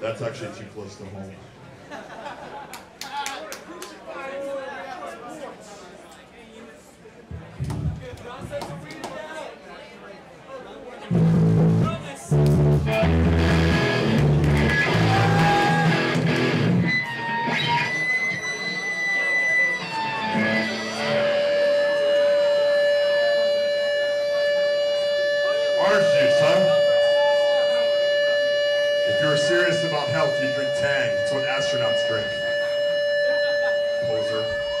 That's actually too close to home. Drink. Poser.